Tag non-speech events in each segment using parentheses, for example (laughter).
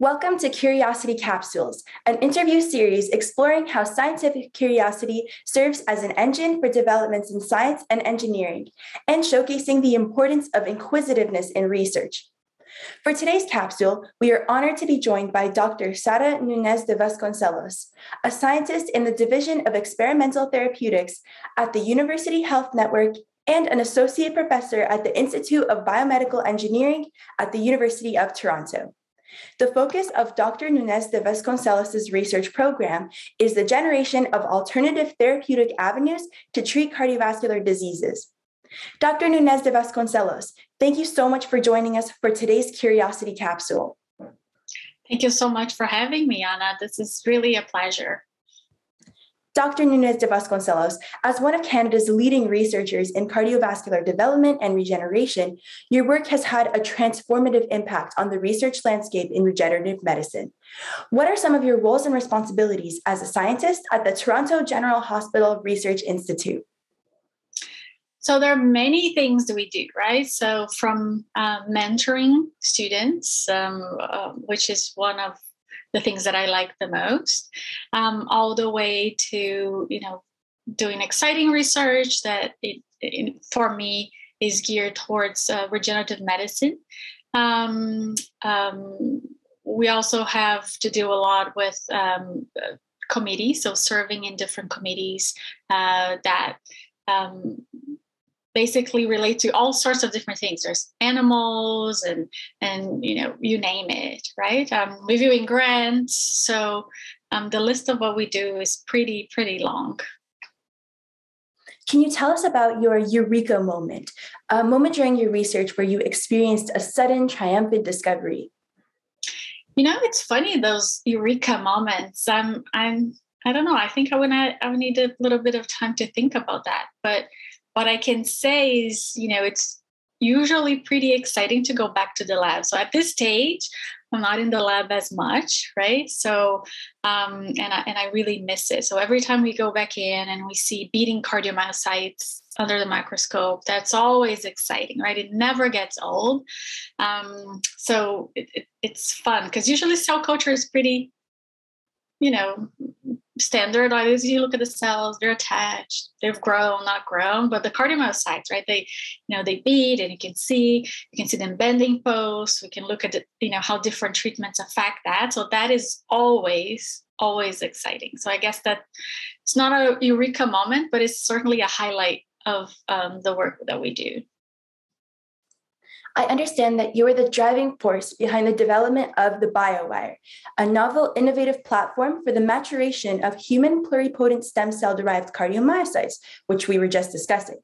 Welcome to Curiosity Capsules, an interview series exploring how scientific curiosity serves as an engine for developments in science and engineering, and showcasing the importance of inquisitiveness in research. For today's capsule, we are honored to be joined by Dr. Sara Nunes de Vasconcelos, a scientist in the Division of Experimental Therapeutics at the University Health Network and an associate professor at the Institute of Biomedical Engineering at the University of Toronto. The focus of Dr. Nunes de Vasconcelos' research program is the generation of alternative therapeutic avenues to treat cardiovascular diseases. Dr. Nunes de Vasconcelos, thank you so much for joining us for today's Curiosity Capsule. Thank you so much for having me, Ana. This is really a pleasure. Dr. Nunes de Vasconcelos, as one of Canada's leading researchers in cardiovascular development and regeneration, your work has had a transformative impact on the research landscape in regenerative medicine. What are some of your roles and responsibilities as a scientist at the Toronto General Hospital Research Institute? So there are many things that we do, right? So from uh, mentoring students, um, uh, which is one of the things that I like the most, um, all the way to you know doing exciting research that it, it for me is geared towards uh, regenerative medicine. Um, um, we also have to do a lot with um, committees, so serving in different committees uh, that um, basically relate to all sorts of different things. There's animals and and you know you name it right? Um, reviewing grants so um, the list of what we do is pretty pretty long. Can you tell us about your eureka moment? A moment during your research where you experienced a sudden triumphant discovery. You know it's funny those eureka moments. I'm i'm i don't know i think i would i would need a little bit of time to think about that but what I can say is, you know, it's usually pretty exciting to go back to the lab. So at this stage, I'm not in the lab as much, right? So, um, and I and I really miss it. So every time we go back in and we see beating cardiomyocytes under the microscope, that's always exciting, right? It never gets old. Um, so it, it, it's fun because usually cell culture is pretty, you know, standard you look at the cells they're attached they've grown not grown but the cardiomyocytes right? They you know they beat and you can see you can see them bending post we can look at you know how different treatments affect that. So that is always always exciting. So i guess that it's not a eureka moment but it's certainly a highlight of um, the work that we do I understand that you are the driving force behind the development of the BioWire, a novel, innovative platform for the maturation of human pluripotent stem cell derived cardiomyocytes, which we were just discussing.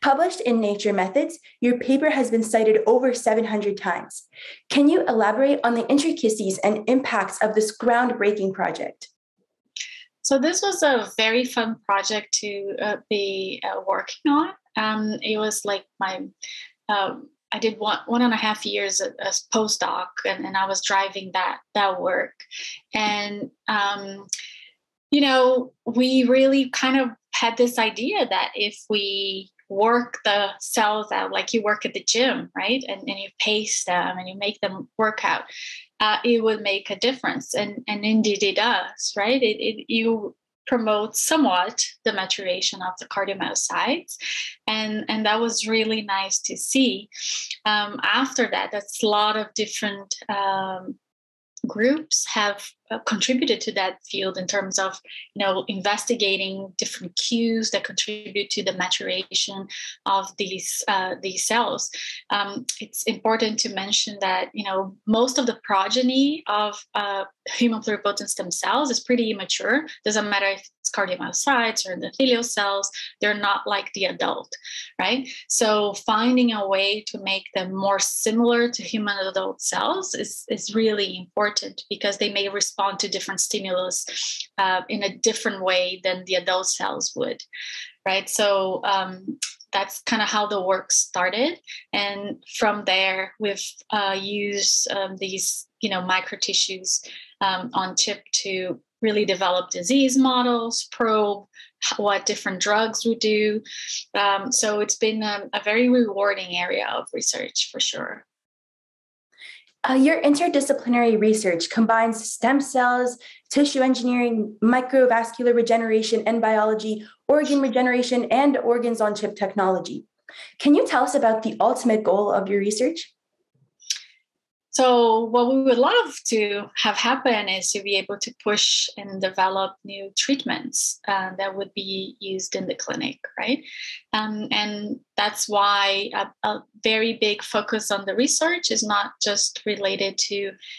Published in Nature Methods, your paper has been cited over 700 times. Can you elaborate on the intricacies and impacts of this groundbreaking project? So, this was a very fun project to uh, be uh, working on. Um, it was like my um, I did one one and a half years as postdoc, and, and I was driving that that work, and um, you know, we really kind of had this idea that if we work the cells out like you work at the gym, right, and, and you pace them and you make them work out, uh, it would make a difference, and and indeed it does, right? It, it you promote somewhat the maturation of the cardiomyocytes. And and that was really nice to see. Um, after that that's a lot of different um, groups have contributed to that field in terms of you know investigating different cues that contribute to the maturation of these uh, these cells. Um, it's important to mention that you know most of the progeny of uh, human pluripotent stem cells is pretty immature. Doesn't matter if it's cardiomyocytes or endothelial cells; they're not like the adult, right? So finding a way to make them more similar to human adult cells is is really important because they may respond respond to different stimulus uh, in a different way than the adult cells would, right? So um, that's kind of how the work started, and from there we've uh, used um, these, you know, microtissues um, on chip to really develop disease models, probe what different drugs would do. Um, so it's been a, a very rewarding area of research for sure. Uh, your interdisciplinary research combines stem cells, tissue engineering, microvascular regeneration and biology, organ regeneration, and organs on chip technology. Can you tell us about the ultimate goal of your research? So, what we would love to have happen is to be able to push and develop new treatments uh, that would be used in the clinic, right? Um, and that's why a, a, very big focus on the research is not just related to,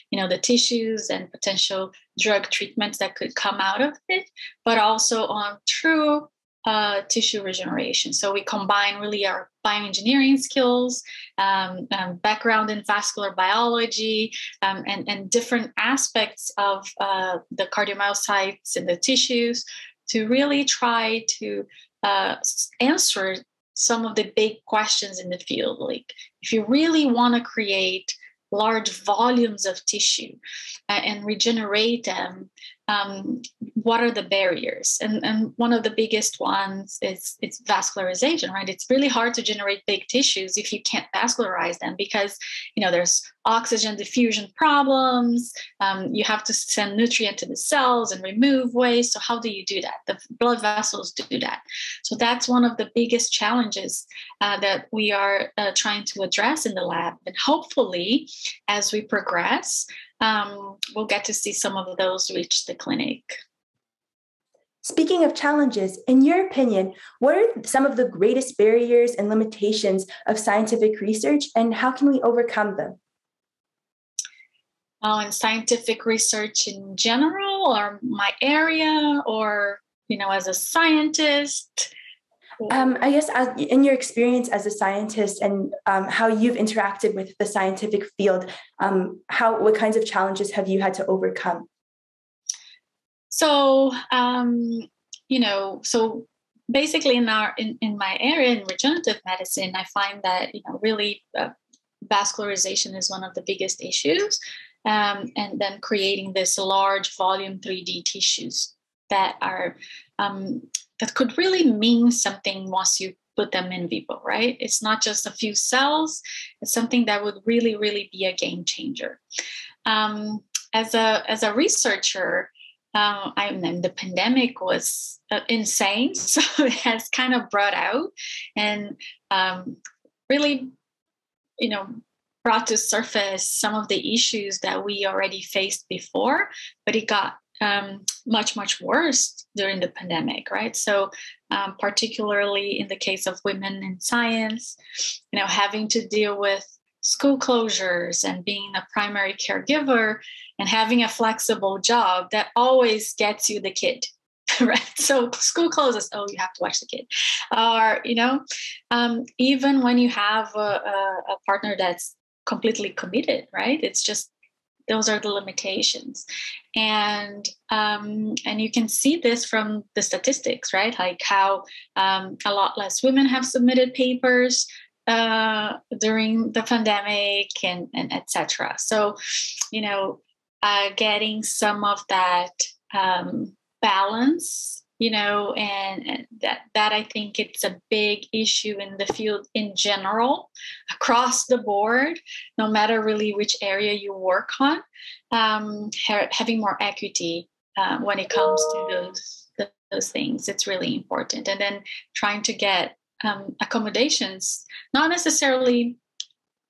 you know, the tissues and potential drug treatments that could come out of it, but also on true uh, tissue regeneration. So we combine really our bioengineering skills, um, um, background in vascular biology, um, and, and different aspects of uh, the cardiomyocytes and the tissues to really try to uh, answer some of the big questions in the field. Like, if you really want to create large volumes of tissue and regenerate them um, what are the barriers? And, and one of the biggest ones is it's vascularization right? It's really hard to generate big tissues if you can't vascularize them because you know there's oxygen diffusion problems. Um, you have to send nutrient to the cells and remove waste. So how do you do that? The blood vessels do that. So that's one of the biggest challenges uh, that we are uh, trying to address in the lab. And hopefully as we progress um, we'll get to see some of those reach the clinic. Speaking of challenges, in your opinion, what are some of the greatest barriers and limitations of scientific research, and how can we overcome them? Oh, in scientific research in general, or my area, or you know, as a scientist, um, I guess as, in your experience as a scientist and um, how you've interacted with the scientific field, um, how what kinds of challenges have you had to overcome? So um, you know, so basically in our in, in my area in regenerative medicine, I find that you know really uh, vascularization is one of the biggest issues, um, and then creating this large volume 3D tissues that are um, that could really mean something once you put them in vivo, right? It's not just a few cells, it's something that would really, really be a game changer. Um, as, a, as a researcher, uh, I mean, the pandemic was uh, insane, (laughs) so it has kind of brought out and um, really, you know, brought to surface some of the issues that we already faced before, but it got um, much much worse during the pandemic right? So um, particularly in the case of women in science you know having to deal with school closures and being a primary caregiver and having a flexible job that always gets you the kid (laughs) right? So school closes oh you have to watch the kid. Or you know um, even when you have a, a, a partner that's completely committed right? It's just those are the limitations. And um, and you can see this from the statistics right? Like how um, a lot less women have submitted papers uh, during the pandemic and, and etc so you know uh, getting some of that um, balance you know and, that that i think it's a big issue in the field in general across the board no matter really which area you work on um, ha- having more equity uh, when it comes to those those things it's really important. And then trying to get um, accommodations not necessarily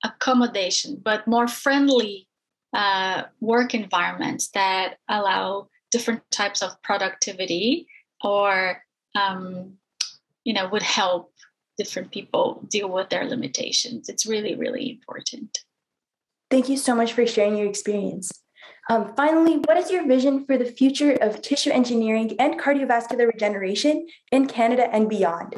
accommodation but more friendly uh, work environments that allow different types of productivity or um, you know would help different people deal with their limitations. It's really really important. Thank you so much for sharing your experience. Um, finally what is your vision for the future of tissue engineering and cardiovascular regeneration in canada and beyond?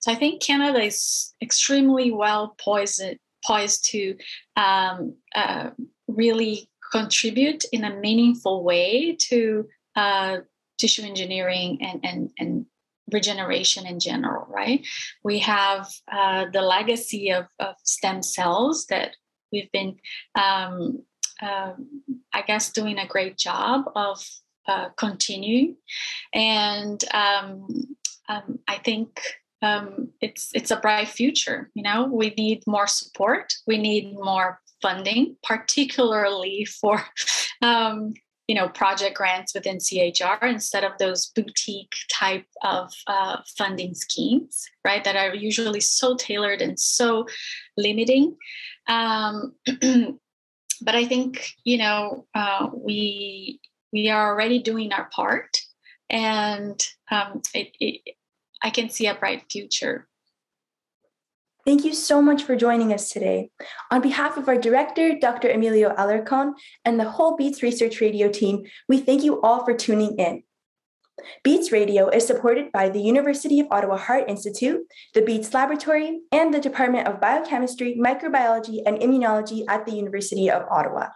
So i think canada is extremely well poised poised to um, uh, really contribute in a meaningful way to uh, tissue engineering and, and, and regeneration in general, right? We have uh, the legacy of, of, stem cells that we've been, um, uh, I guess, doing a great job of uh, continuing. And um, um, I think um, it's it's a bright future. You know, we need more support. We need more funding, particularly for (laughs) um, you know project grants within CIHR instead of those boutique type of uh, funding schemes, right? That are usually so tailored and so limiting. Um, (clears throat) but I think you know uh, we we are already doing our part, and um, it, it, I can see a bright future Thank you so much for joining us today. On behalf of our director, Dr. Emilio Alarcon, and the whole BEaTS Research Radio team, we thank you all for tuning in. BEaTS Radio is supported by the University of Ottawa Heart Institute, the BEaTS Laboratory, and the Department of Biochemistry, Microbiology, and Immunology at the University of Ottawa.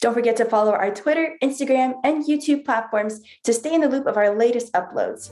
Don't forget to follow our Twitter, Instagram, and YouTube platforms to stay in the loop of our latest uploads.